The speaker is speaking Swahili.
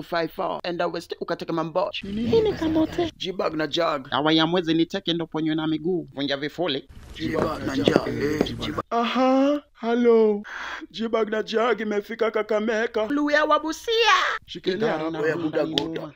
254 and enda west ukateke mamboch Hii ni kamote. jibag na jag. Dawa ya mwezi niteke ndo ponywe na miguu. Vunja vifuli. jibag na jag eh, aha halo. Jibag na jag imefika kakameka Luya wabusia shikilia na roho.